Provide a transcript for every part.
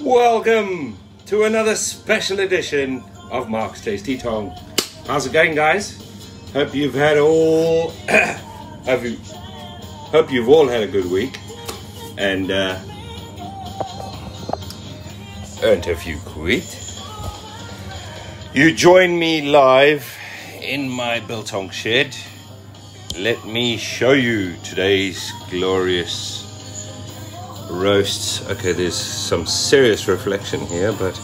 Welcome to another special edition of Mark's Tasty Tong. How's it going, guys? Hope you've had all. have you? Hope you've all had a good week and uh, earned a few quid. You join me live in my biltong shed. Let me show you today's glorious roasts. Okay, there's some serious reflection here, but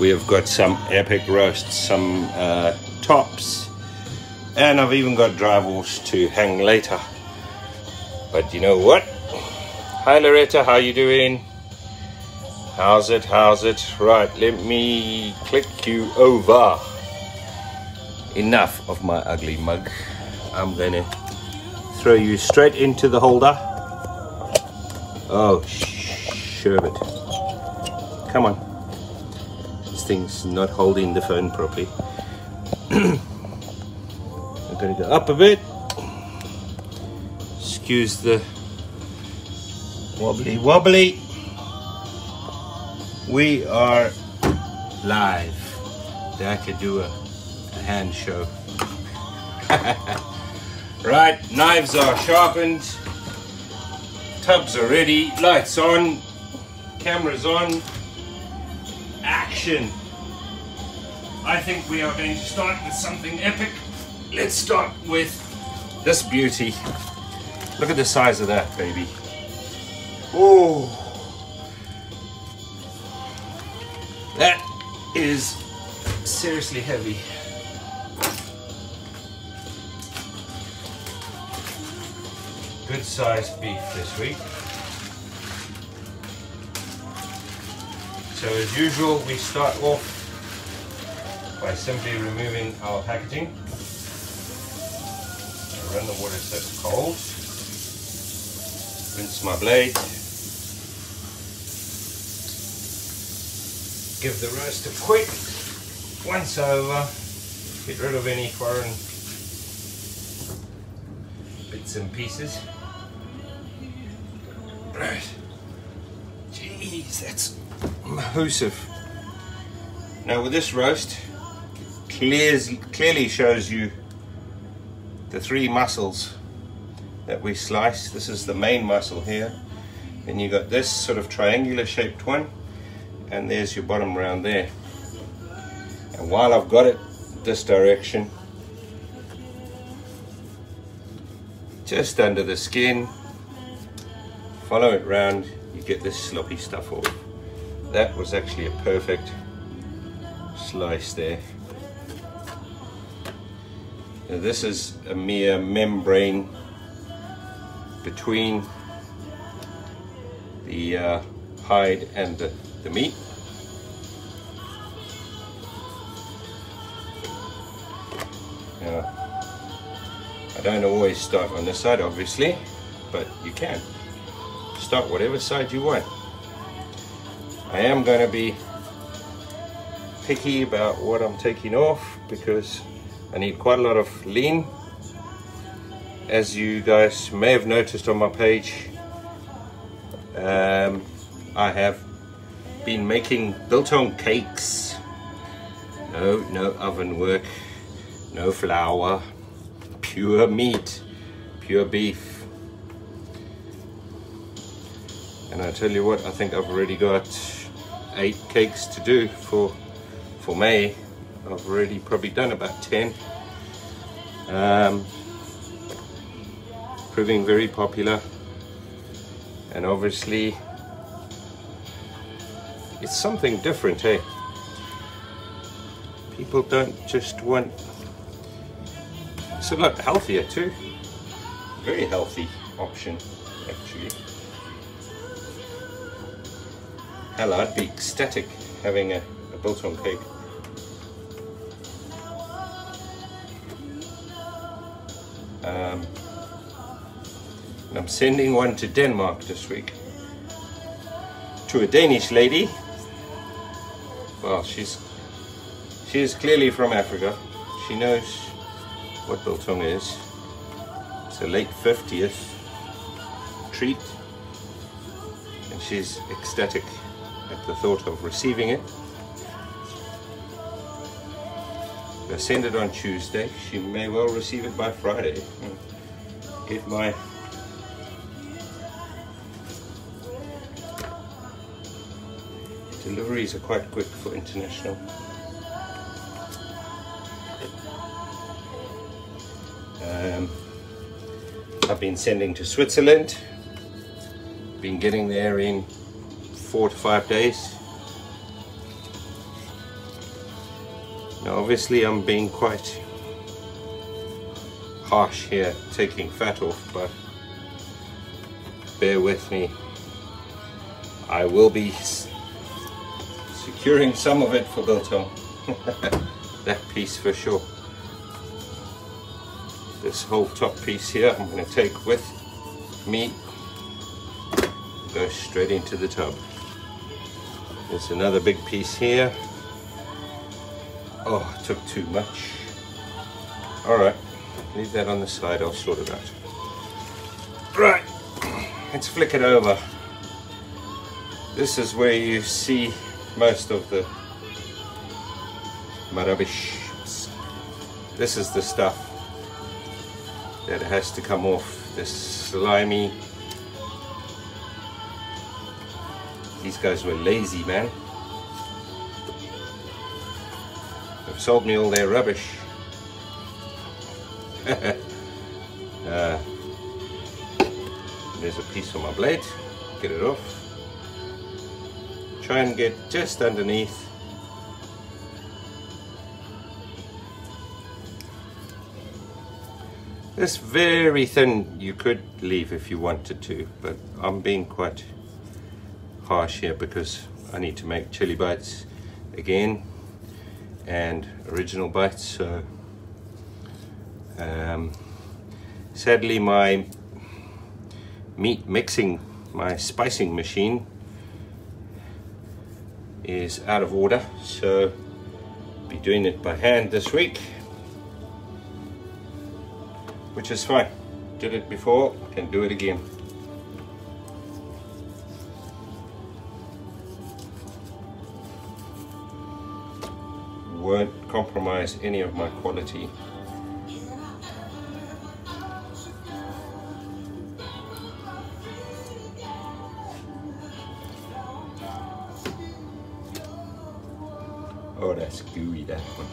we have got some epic roasts, some uh, tops, and I've even got drywors to hang later. But you know what? Hi Loretta, how you doing? How's it? How's it? Right, let me click you over. Enough of my ugly mug. I'm gonna throw you straight into the holder. Oh, sherbet. Come on. This thing's not holding the phone properly. I'm gonna go up a bit. Excuse the wobbly wobbly. We are live. I could do a, a hand show. right, knives are sharpened tubs are ready, lights on, cameras on, action. I think we are going to start with something epic. Let's start with this beauty. Look at the size of that baby. Oh, that is seriously heavy. Good sized beef this week. So as usual, we start off by simply removing our packaging. I run the water so it's cold. Rinse my blade. Give the roast a quick once over. Get rid of any foreign bits and pieces. Right. Jeez, that's massive. Now with this roast, clears, clearly shows you the three muscles that we slice. This is the main muscle here. Then you got this sort of triangular shaped one, and there's your bottom round there. And while I've got it this direction, just under the skin, follow it round, you get this sloppy stuff off. That was actually a perfect slice there. Now this is a mere membrane between the uh, hide and the, the meat. Now, I don't always start on this side obviously, but you can start whatever side you want. I am going to be picky about what I'm taking off because I need quite a lot of lean. As you guys may have noticed on my page, um, I have been making biltong cakes. No, no oven work, no flour, pure meat, pure beef. And I tell you what I think I've already got eight cakes to do for for May. I've already probably done about 10 um, proving very popular. And obviously it's something different hey people don't just want it's a lot healthier too. Very healthy option Hell, I'd be ecstatic having a, a biltong cake. Um, I'm sending one to Denmark this week. To a Danish lady. Well, she's she is clearly from Africa. She knows what biltong is. It's a late 50th treat. And she's ecstatic at the thought of receiving it. I send it on Tuesday. She may well receive it by Friday. Get my deliveries are quite quick for international. Um, I've been sending to Switzerland. Been getting there in four to five days. Now obviously I'm being quite harsh here, taking fat off, but bear with me. I will be securing some of it for Biltong. that piece for sure. This whole top piece here I'm going to take with me. Go straight into the tub. There's another big piece here. Oh, it took too much. Alright, leave that on the side, I'll sort it out. Right, let's flick it over. This is where you see most of the rubbish. This is the stuff that has to come off. This slimy. These guys were lazy, man. They've sold me all their rubbish. uh, there's a piece on my blade. Get it off try and get just underneath this very thin you could leave if you wanted to but I'm being quite harsh here because I need to make chili bites again and original bites so um, sadly my meat mixing my spicing machine is out of order so be doing it by hand this week which is fine. Did it before can do it again won't compromise any of my quality Oh, that's gooey, that one.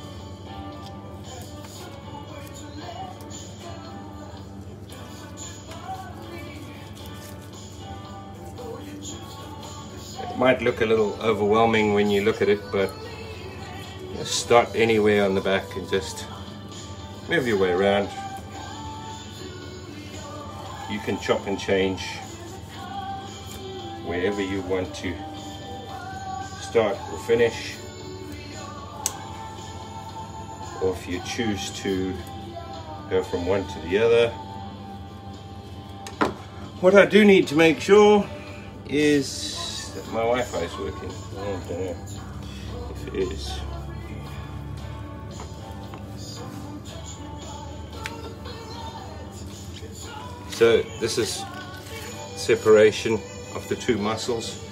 It might look a little overwhelming when you look at it, but start anywhere on the back and just move your way around. You can chop and change wherever you want to start or finish or if you choose to go from one to the other. What I do need to make sure is that my Wi-Fi is working. Oh, I don't know if it is. So this is separation of the two muscles.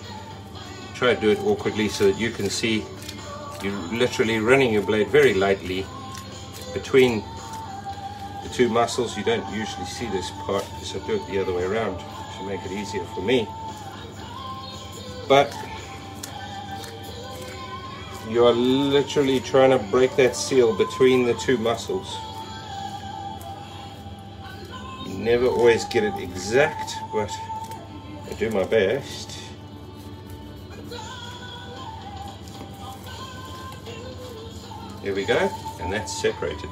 Try to do it awkwardly so that you can see you're literally running your blade very lightly between the two muscles. You don't usually see this part, so do it the other way around to make it easier for me. But you are literally trying to break that seal between the two muscles. Never always get it exact, but I do my best. There we go and that's separated.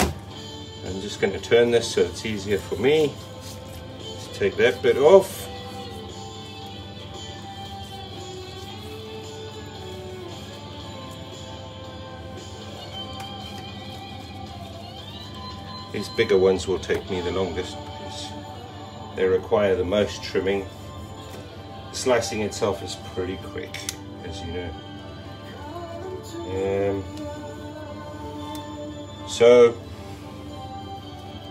I'm just going to turn this so it's easier for me. Just take that bit off. These bigger ones will take me the longest because they require the most trimming. Slicing itself is pretty quick, as you know. Um, so,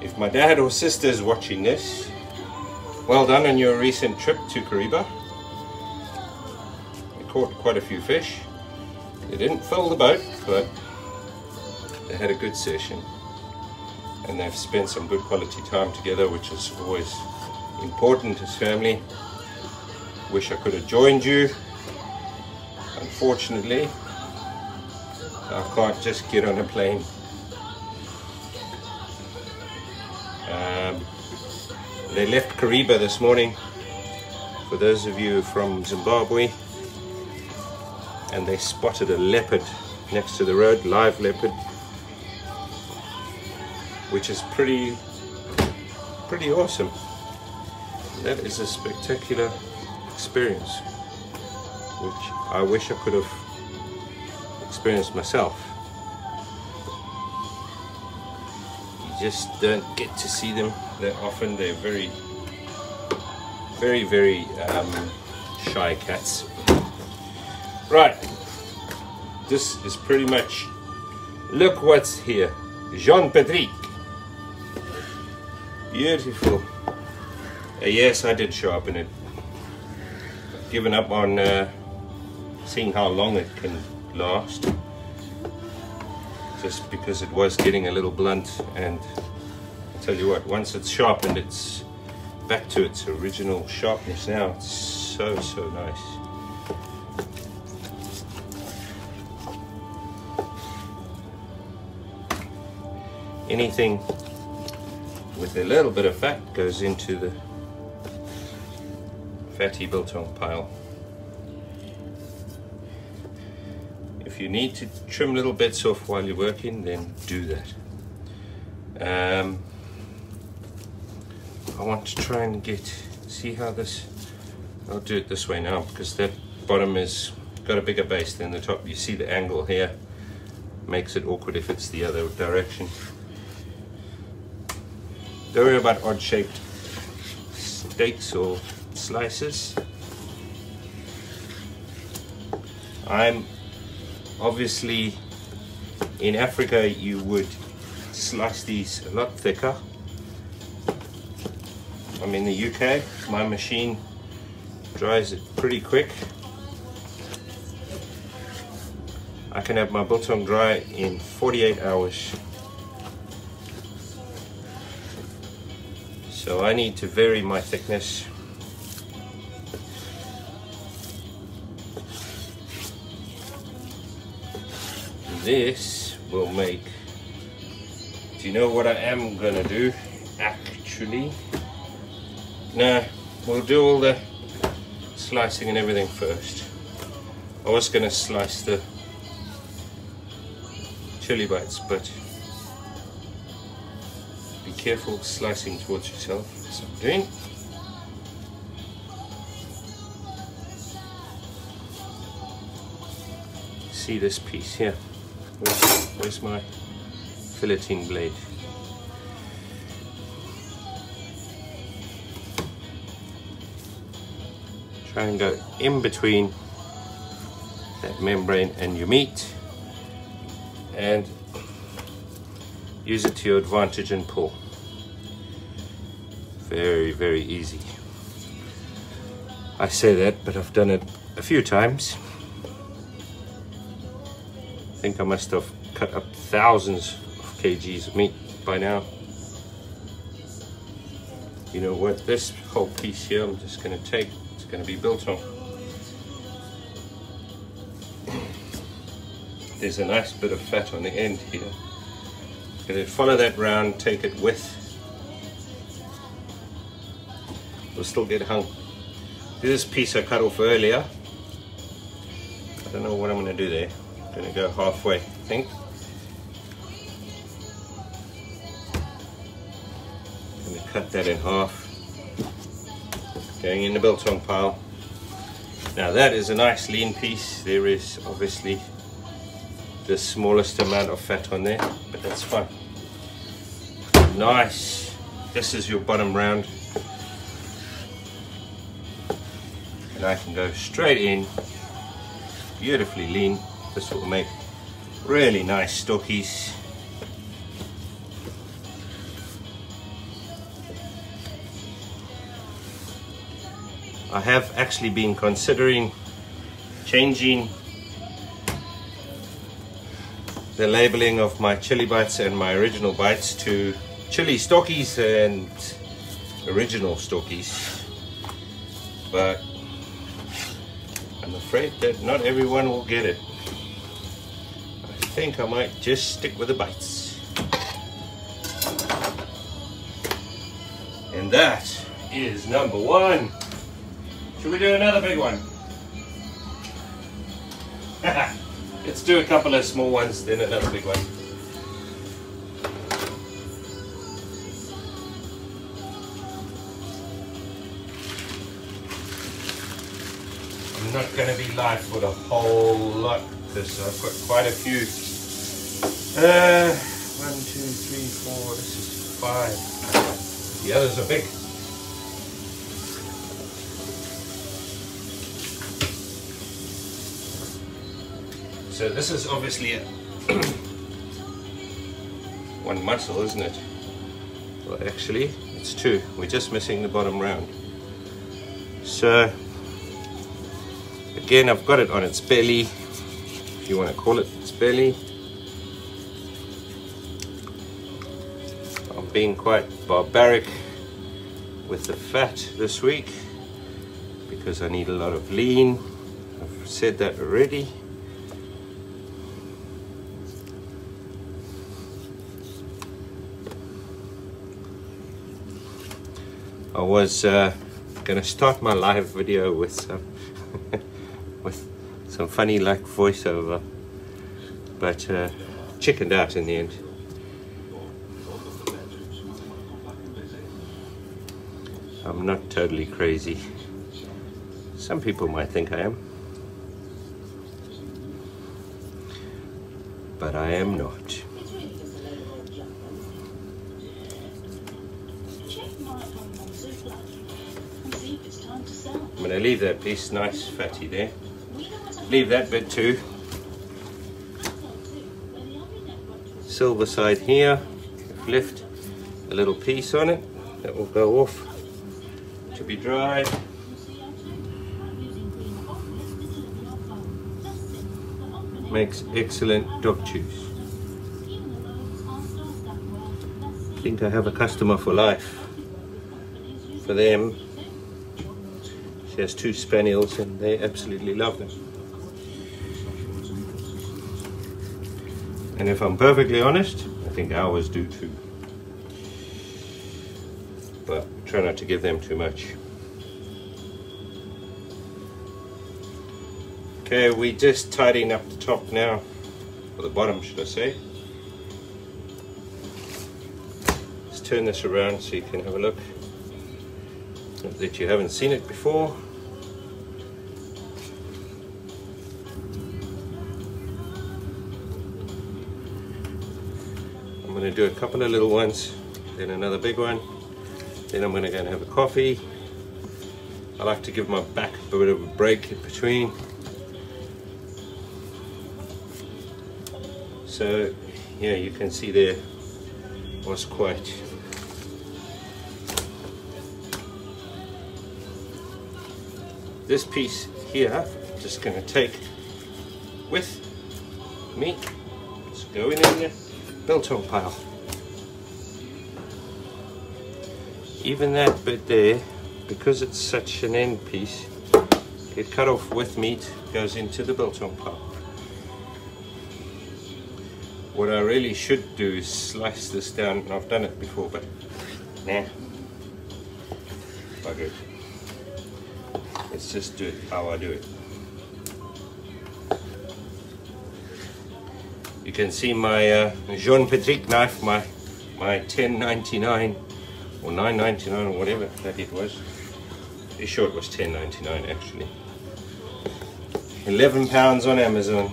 if my dad or sister is watching this, well done on your recent trip to Kariba. caught quite a few fish. They didn't fill the boat, but they had a good session. And they've spent some good quality time together, which is always important as family. Wish I could have joined you. Unfortunately, I can't just get on a plane. Um, they left Kariba this morning for those of you from Zimbabwe and they spotted a leopard next to the road, live leopard which is pretty pretty awesome that is a spectacular experience which I wish I could have experienced myself you just don't get to see them that often they're very very, very um, shy cats. Right, this is pretty much, look what's here. Jean Patrick. Beautiful. Uh, yes, I did in it. given up on uh, seeing how long it can last. Just because it was getting a little blunt and I tell you what, once it's sharpened, it's back to its original sharpness now. It's so, so nice. Anything with a little bit of fat goes into the fatty biltong pile. If you need to trim little bits off while you're working, then do that. Um, I want to try and get, see how this, I'll do it this way now because that bottom is got a bigger base than the top. You see the angle here, makes it awkward if it's the other direction. Don't worry about odd shaped steaks or slices. I'm obviously in Africa you would slice these a lot thicker I'm in the UK. My machine dries it pretty quick. I can have my biltong dry in 48 hours. So I need to vary my thickness. This will make, do you know what I am gonna do actually? no we'll do all the slicing and everything first. I was to slice the chili bites, but careful slicing towards yourself, as I'm doing. See this piece here? Where's, where's my filleting blade? try and go in between that membrane and your meat and use it to your advantage and pull very very easy I say that but I've done it a few times I think I must have cut up thousands of kgs of meat by now you know what this whole piece here I'm just going to take it's going to be biltong. There's a nice bit of fat on the end here. To follow that round, take it with. We'll still get hung. This piece I cut off earlier. I don't know what I'm going to do there. I'm going to go halfway, I think. I'm going to cut that in half going in the biltong pile. Now that is a nice lean piece. There is obviously the smallest amount of fat on there, but that's fine. Nice. This is your bottom round. I can go straight in, beautifully lean. This will make really nice stokkies. I have actually been considering changing the labeling of my chili bites and my original bites to chili stokkies and original stokkies but I'm afraid that not everyone will get it. I think I might just stick with the bites. And that is number one. Should we do another big one? Let's do a couple of small ones, then another big one. Live for the whole lot because I've got quite a few. Uh, one, two, three, four, this is five. The others are big. So this is obviously a one muscle, isn't it? Well, actually, it's two. We're just missing the bottom round. So, again, I've got it on its belly, if you want to call it its belly. I'm being quite barbaric with the fat this week because I need a lot of lean. I've said that already. I was uh, gonna start my live video with some some funny like voiceover, but uh, chickened out in the end. I'm not totally crazy. Some people might think I am, but I am not. I'm going to leave that piece nice fatty there. Leave that bit too. Silver side here, lift a little piece on it, that will go off to be dried. Makes excellent dog chews. I think I have a customer for life. For them, she has two spaniels and they absolutely love them. And if I'm perfectly honest, I think ours do too. But try not to give them too much. Okay, we just tidying up the top now, or the bottom should I say. Let's turn this around so you can have a look that you haven't seen it before. I'm going to do a couple of little ones, then another big one, then I'm going to go and have a coffee. I like to give my back a bit of a break in between. So yeah, you can see there was quite this piece here, just going to take with me. It's going in the biltong pile. Even that bit there, because it's such an end piece, it cut off with meat goes into the biltong pile. What I really should do is slice this down, and I've done it before, but nah, bugger it. Let's just do it how I do it. You can see my uh, Jean Patrick knife, my my 10.99 or 9.99 or whatever that it was. Pretty sure it was 10.99 actually. 11 pounds on Amazon.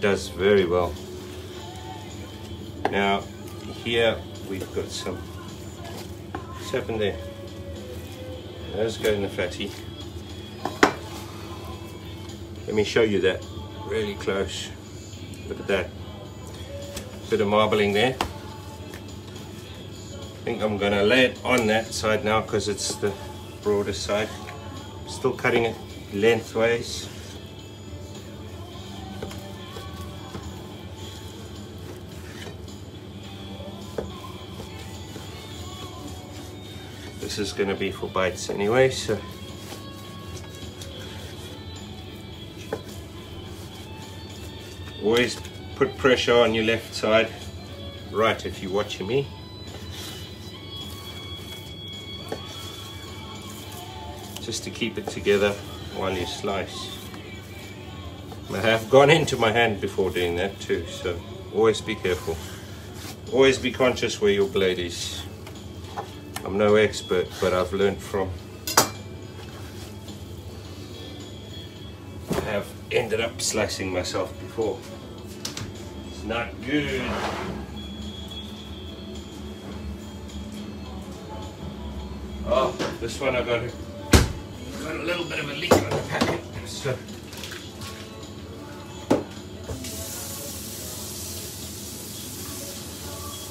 Does very well. Now here we've got some What's happened there? go in the fatty. Let me show you that really close. Look at that. Bit of marbling there. I think I'm going to lay it on that side now because it's the broader side. Still cutting it lengthways. This is going to be for bites anyway, so always put pressure on your left side. Right if you're watching me. Just to keep it together while you slice. I have gone into my hand before doing that too so always be careful. Always be conscious where your blade is. I'm no expert but I've learned from have ended up slicing myself before it's not good Oh, this one I got, got a little bit of a leak on the packet. So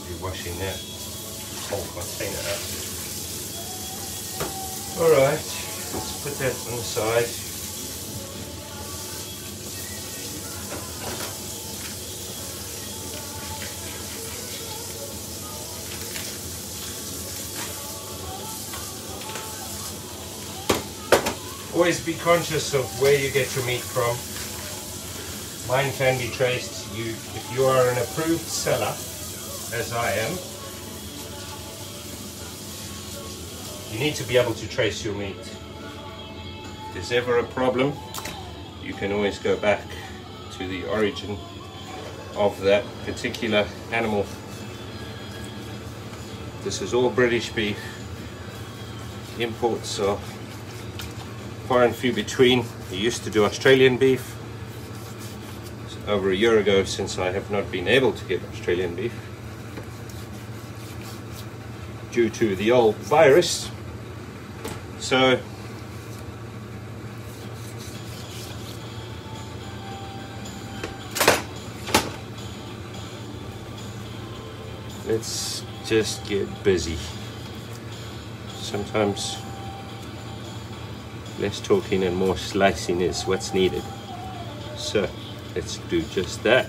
be washing that whole container out. Alright, let's put that on the side. Always be conscious of where you get your meat from. Mine can be traced. You, if you are an approved seller, as I am, you need to be able to trace your meat. If there's ever a problem, you can always go back to the origin of that particular animal. This is all British beef. Imports are far and few between. I used to do Australian beef. It's over a year ago since I have not been able to get Australian beef due to the old virus. So let's just get busy. Sometimes less talking and more slicing is what's needed. So let's do just that.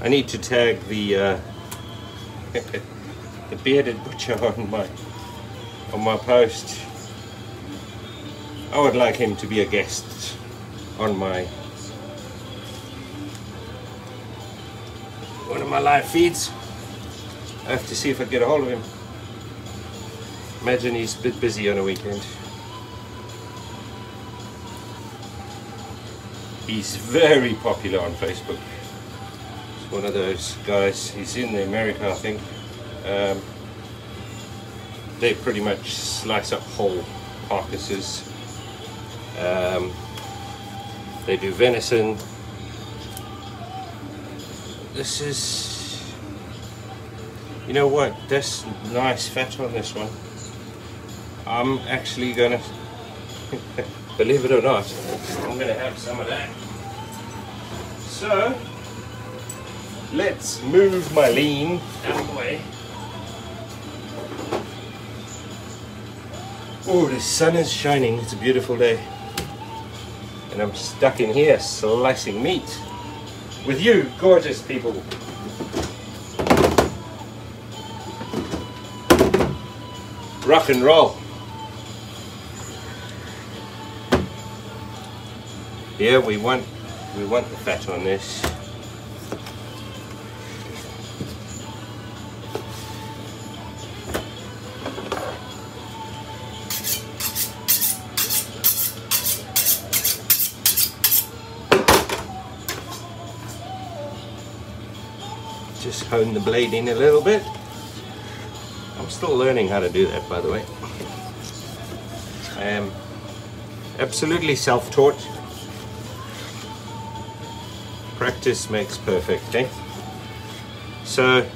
I need to tag the uh, the bearded butcher on my on my post. I would like him to be a guest on my my live feeds. I have to see if I get a hold of him. Imagine he's a bit busy on a weekend. He's very popular on Facebook. He's one of those guys, he's in America I think. Um, they pretty much slice up whole carcasses. Um, they do venison, this is you know what this nice fat on this one I'm actually gonna believe it or not I'm gonna have some of that. So let's move my lean out the way. Oh the sun is shining it's a beautiful day. And I'm stuck in here slicing meat with you, gorgeous people. Rock and roll. Yeah, we want we want the fat on this. Just hone the blade in a little bit. I'm still learning how to do that by the way. I am absolutely self-taught. Practice makes perfect, eh? So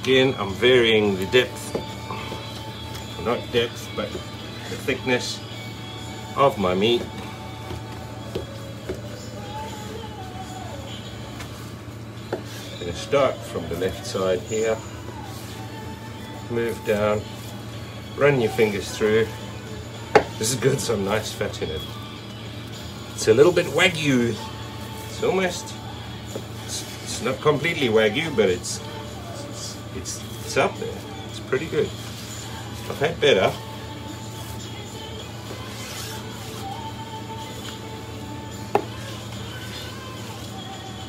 again I'm varying the depth not depth, but the thickness of my meat. Gonna start from the left side here, move down, run your fingers through. This has got some nice fat in it. It's a little bit wagyu. It's almost, it's, it's not completely wagyu, but it's, it's, it's, it's up there. It's pretty good. I've had better.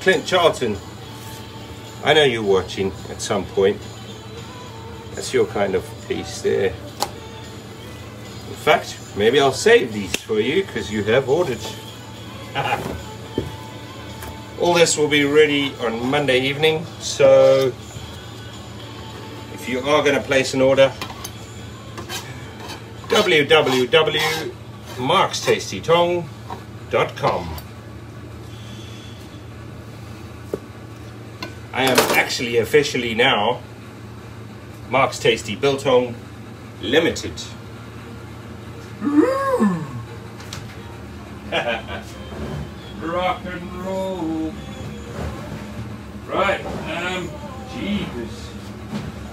Clint Charlton, I know you're watching at some point. That's your kind of piece there. In fact, maybe I'll save these for you because you have ordered. All this will be ready on Monday evening, so if you are going to place an order, www.markstastytong.com. I am actually officially now Mark's Tasty Biltong Limited. Rock and roll. Right, um, Jesus.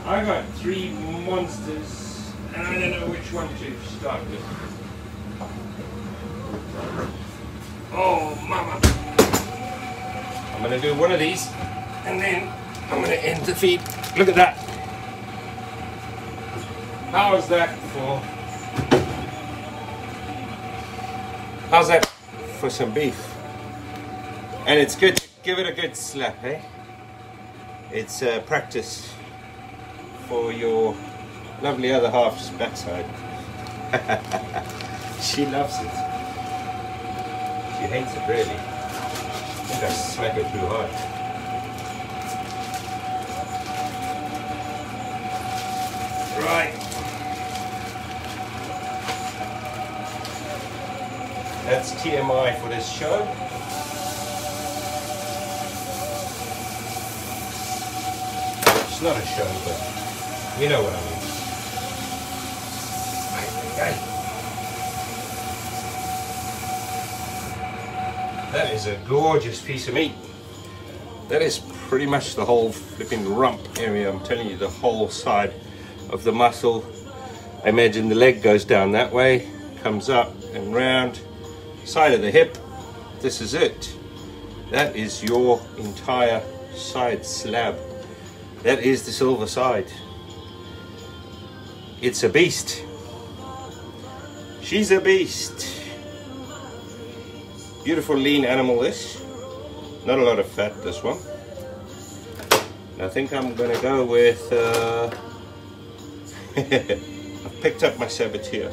I got three monsters, and I don't know which one to start with. Oh, mama. I'm gonna do one of these, and then I'm gonna end the feed. Look at that. How's that for? How's that for some beef? And it's good to give it a good slap, eh? It's uh, practice for your lovely other half's backside. she loves it. She hates it really. I think I smack her too hard. Right. That's TMI for this show. It's not a show, but you know what I mean. That is a gorgeous piece of meat. That is pretty much the whole flipping rump area. I'm telling you, the whole side of the muscle. I imagine the leg goes down that way, comes up and round, side of the hip. This is it. That is your entire side slab. That is the silver side. It's a beast. She's a beast. Beautiful lean animal this. Not a lot of fat this one. I think I'm gonna go with, uh, I've picked up my Sabatier.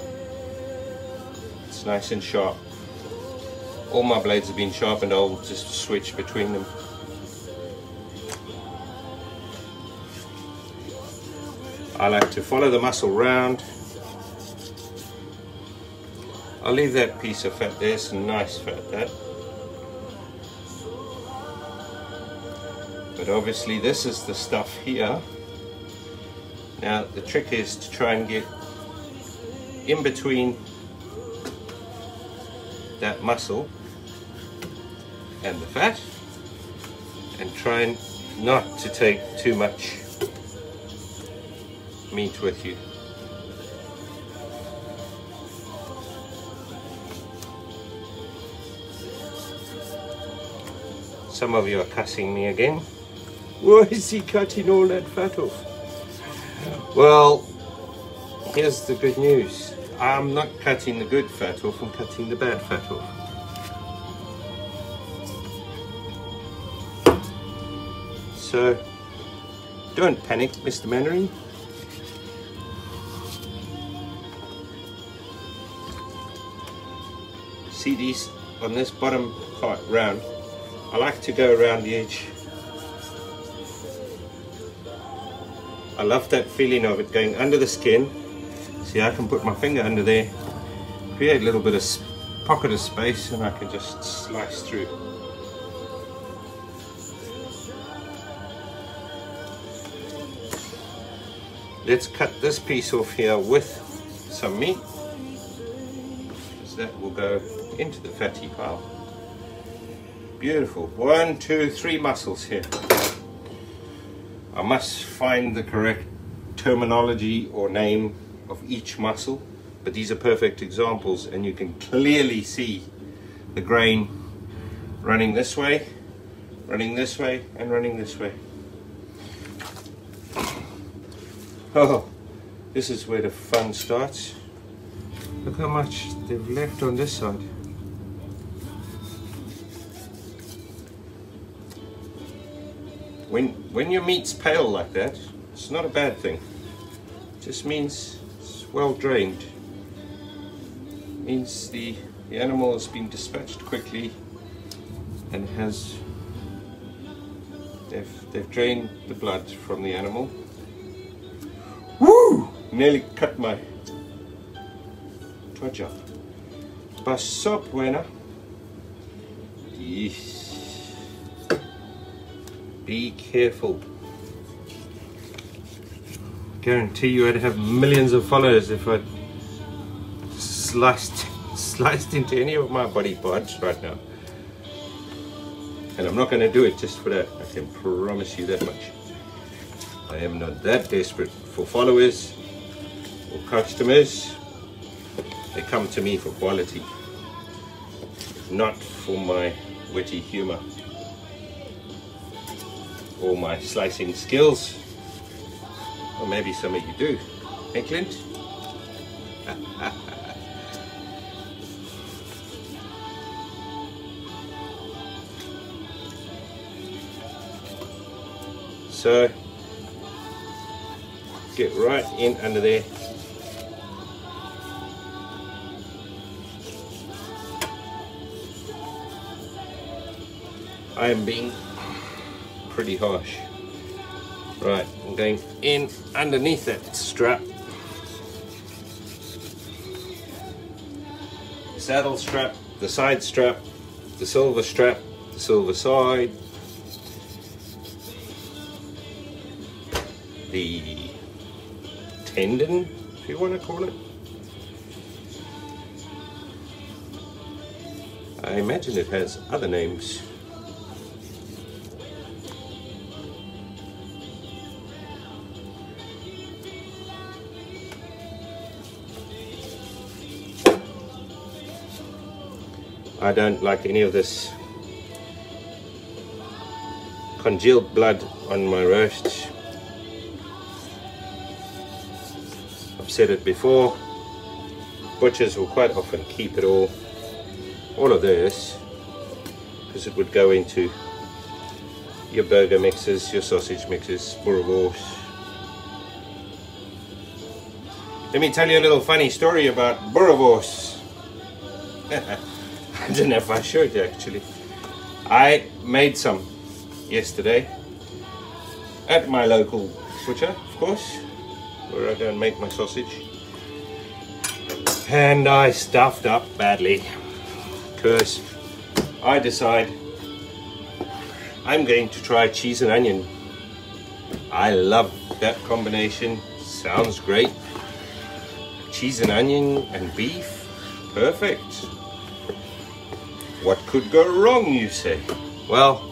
It's nice and sharp. All my blades have been sharpened, I'll just switch between them. I like to follow the muscle round. I'll leave that piece of fat there, some nice fat that. But obviously this is the stuff here. Now the trick is to try and get in between that muscle and the fat and try and not to take too much meat with you. Some of you are cussing me again. Why is he cutting all that fat off? Well, here's the good news. I'm not cutting the good fat off, I'm cutting the bad fat off. So, don't panic, Mr. Mandarin. See these on this bottom part round? I like to go around the edge. I love that feeling of it going under the skin. See, I can put my finger under there, create a little bit of pocket of space, and I can just slice through. Let's cut this piece off here with some meat because that will go into the fatty pile. Beautiful. One, two, three muscles here. I must find the correct terminology or name of each muscle, but these are perfect examples and you can clearly see the grain running this way, running this way, and running this way. Oh, this is where the fun starts. Look how much they've left on this side. When, when your meat's pale like that, it's not a bad thing. It just means it's well drained. It means the, the animal has been dispatched quickly and has they've, they've drained the blood from the animal. Woo! Nearly cut my Twaja. Passou buena. Yes. Be careful. Guarantee you I'd have millions of followers if I sliced sliced into any of my body parts right now. And I'm not going to do it just for that. I can promise you that much. I am not that desperate for followers or customers. They come to me for quality, not for my witty humor or my slicing skills. Or maybe some of you do. Hey, Clint? so, get right in under there. I am being pretty harsh. Right, I'm going in underneath that strap. Saddle strap, the side strap, the silver strap, the silver side, the tendon, if you want to call it. I imagine it has other names. I don't like any of this congealed blood on my roast. I've said it before, butchers will quite often keep it all, all of this, because it would go into your burger mixes, your sausage mixes, boerewors. Let me tell you a little funny story about boerewors. I don't know if I should actually. I made some yesterday at my local butcher, of course, where I go and make my sausage. And I stuffed up badly because I decide I'm going to try cheese and onion. I love that combination, sounds great. Cheese and onion and beef, perfect. What could go wrong, you say? Well,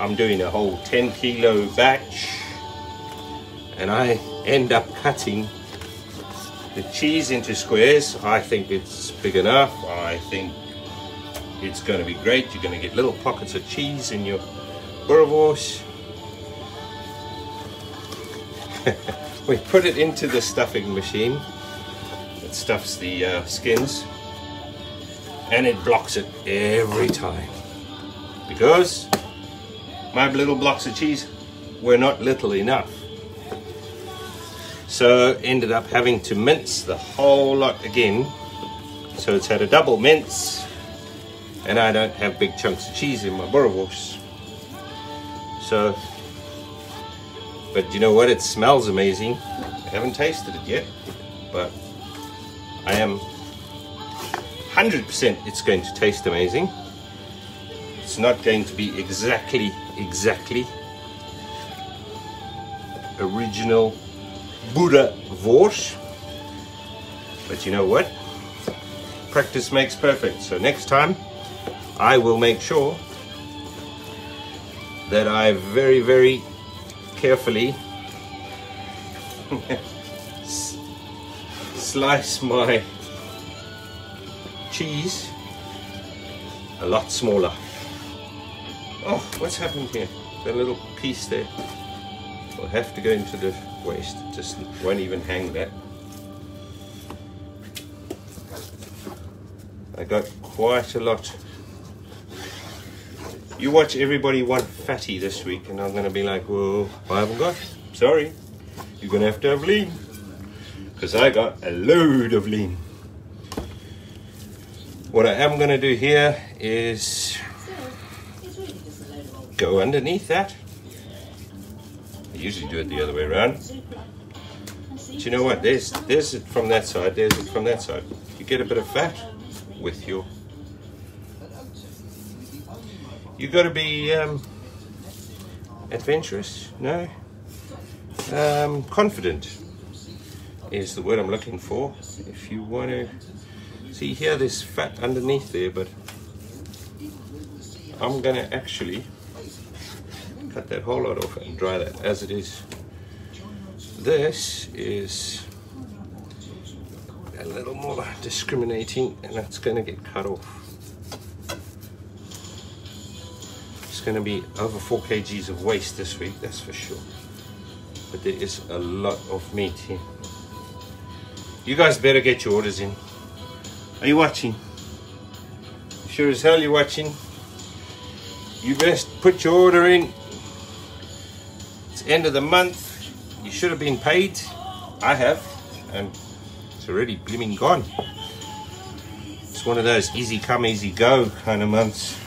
I'm doing a whole 10 kilo batch and I end up cutting the cheese into squares. I think it's big enough. I think it's going to be great. You're going to get little pockets of cheese in your boerewors. we put it into the stuffing machine. It stuffs the uh, skins and it blocks it every time. Because my little blocks of cheese were not little enough. So ended up having to mince the whole lot again. So it's had a double mince. And I don't have big chunks of cheese in my boerewors so but you know what? It smells amazing. I haven't tasted it yet but I am 100% it's going to taste amazing. It's not going to be exactly, exactly original Buddha Wors, But you know what? Practice makes perfect. So next time, I will make sure that I very, very carefully slice my cheese a lot smaller. Oh, what's happened here? That little piece there. Will have to go into the waste. Just won't even hang that. I got quite a lot. You watch everybody want fatty this week, and I'm gonna be like, well, I haven't got. Sorry, you're gonna have to have lean, because I got a load of lean. What I am gonna do here is go underneath that. I usually do it the other way around. But you know what? There's there's it from that side. There's it from that side. You get a bit of fat with your. You've got to be um, adventurous. No. Um, confident is the word I'm looking for. If you want to see here, there's fat underneath there, but I'm gonna actually cut that whole lot off and dry that as it is. This is a little more discriminating and that's to get cut off. It's to be over 4 kgs of waste this week, that's for sure. But there is a lot of meat here. You guys better get your orders in. Are you watching? Sure as hell you're watching. You best put your order in. It's end of the month. You should have been paid. I have. And it's already blooming gone. It's one of those easy come, easy go kind of months.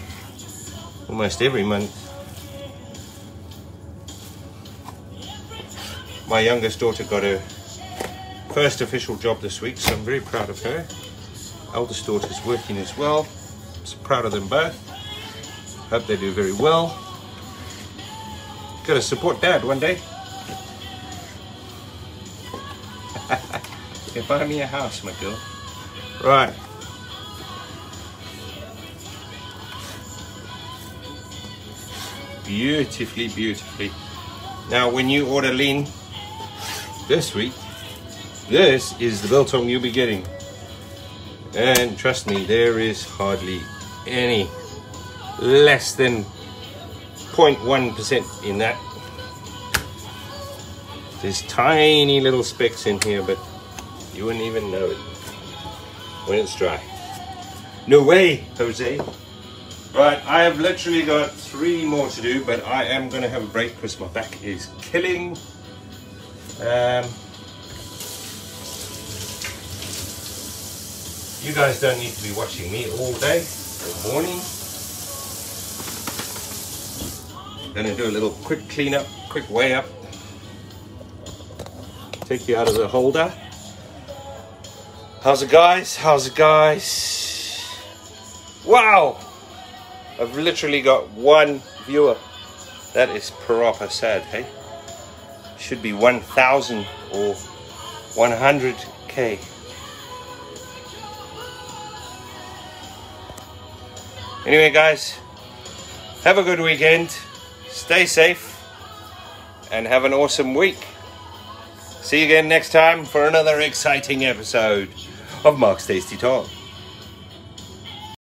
Almost every month. My youngest daughter got her first official job this week, so I'm very proud of her. Eldest daughter's working as well. So proud of them both. Hope they do very well. Gotta support dad one day. yeah, buy me a house, my girl. Right. Beautifully, beautifully. Now, when you order lean this week, this is the biltong you'll be getting. And trust me, there is hardly any less than 0.1% in that. There's tiny little specks in here, but you wouldn't even know it when it's dry. No way, Jose. Right, I have literally got three more to do, but I am going to have a break because my back is killing. Um, you guys don't need to be watching me all day or morning. Gonna do a little quick cleanup, quick weigh up. Take you out of the holder. How's it guys? How's it guys? Wow! I've literally got one viewer. That is proper sad, hey? Should be 1,000 or 100k. Anyway, guys, have a good weekend. Stay safe and have an awesome week. See you again next time for another exciting episode of Mark's Tasty Tong.